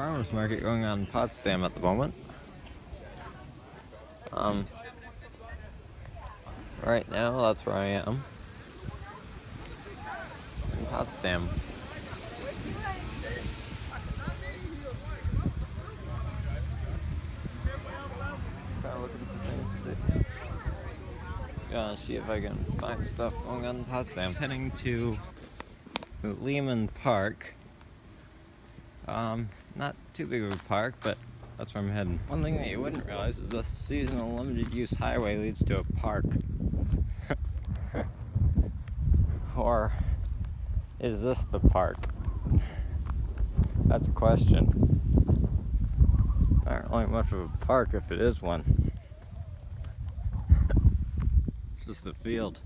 farmer's market going on in Potsdam at the moment. Um, right now, that's where I am. In Potsdam. Gonna see if I can find stuff going on in Potsdam. Heading to Lehman Park. Um, not too big of a park, but that's where I'm heading. One thing that you wouldn't realize is a seasonal limited use highway leads to a park. or is this the park? That's a question. Not really much of a park if it is one. it's just a field.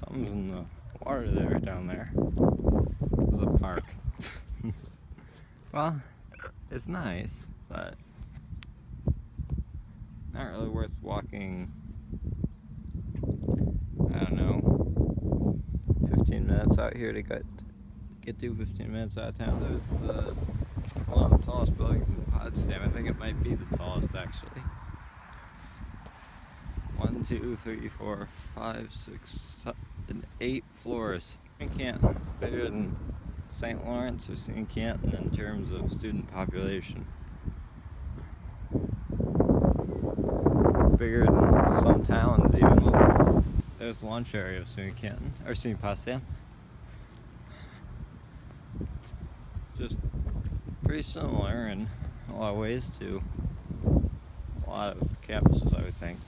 Something's in the water there, down there. This is a park. well, it's nice, but not really worth walking, I don't know, 15 minutes out here to get, get to 15 minutes out of town. There's the, one of the tallest buildings in Potsdam. I think it might be the tallest actually. One, two, three, four, five, six, seven, eight floors. In Canton, bigger than St. Lawrence or in Canton in terms of student population. Bigger than some towns even. There's the lunch area of St. Canton, or St. Potsdam. Just pretty similar in a lot of ways to a lot of campuses, I would think.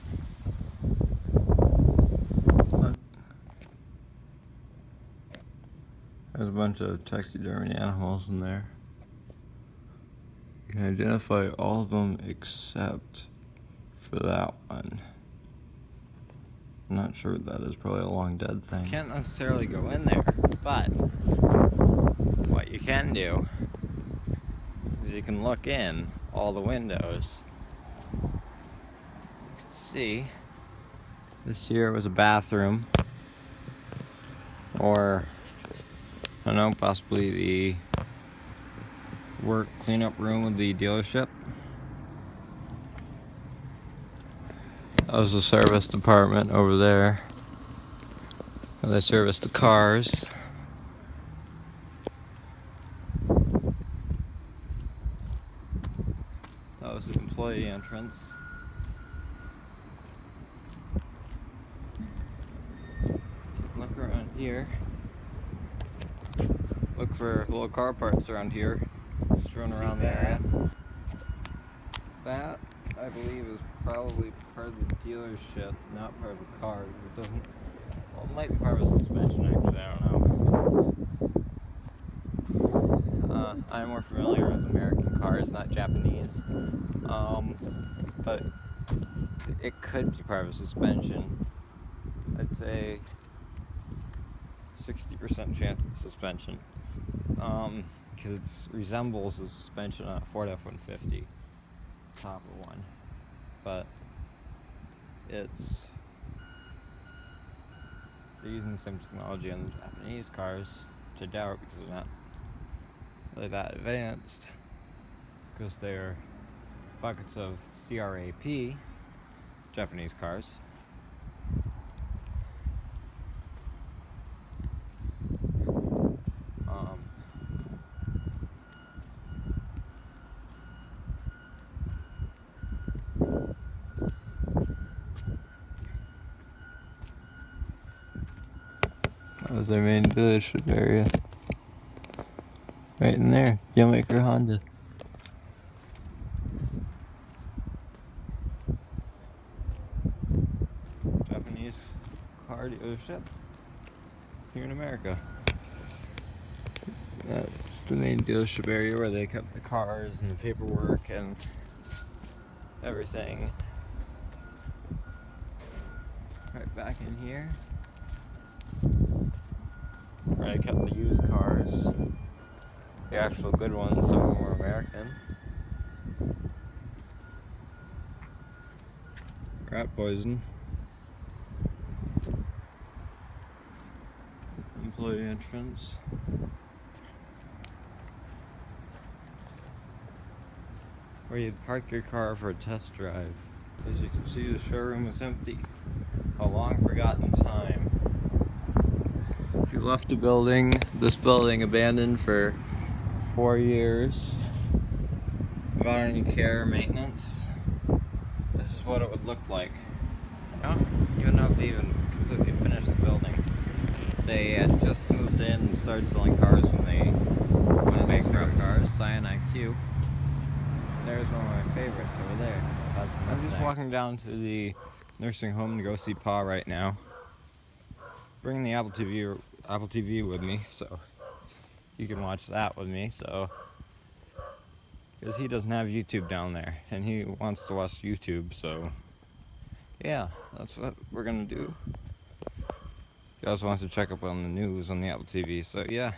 There's a bunch of taxidermy animals in there. You can identify all of them except for that one. I'm not sure that is, probably a long dead thing. Can't necessarily go in there, but what you can do is you can look in all the windows. You can see this here was a bathroom or I don't know, possibly the work cleanup room of the dealership. That was the service department over there. They service the cars. That was the employee entrance. Look around here look for little car parts around here. Strewn around there. That, I believe, is probably part of the dealership, not part of the car. It doesn't. Well, it might be part of a suspension, actually. I don't know. Uh, I'm more familiar with American cars, not Japanese. Um, but it could be part of a suspension. I'd say 60% chance it's suspension um, because it resembles the suspension on a Ford F-150 top of one, but it's they're using the same technology on the Japanese cars, to doubt because they're not really that advanced, because they're buckets of CRAP Japanese cars. That was our main dealership area. Right in there, Yanmaker Honda. Japanese car dealership oh, here in America. That's the main dealership area where they kept the cars and the paperwork and everything. Right back in here. Right, I kept the used cars. The actual good ones, some of them were American. Rat poison. Employee entrance. Where you'd park your car for a test drive. As you can see, the showroom is empty. A long forgotten time. You left a building, this building abandoned for four years, without any care or maintenance, this is what it would look like. I don't even know if they even completely finished the building. They had just moved in and started selling cars when they when they scrap cars, Scion IQ. There's one of my favorites over there. I'm just walking down to the nursing home to go see Pa right now. Bring the Apple TV Apple TV with me, so you can watch that with me. So because he doesn't have YouTube down there, and he wants to watch YouTube, so yeah, that's what we're gonna do. He also wants to check up on the news on the Apple TV, so yeah.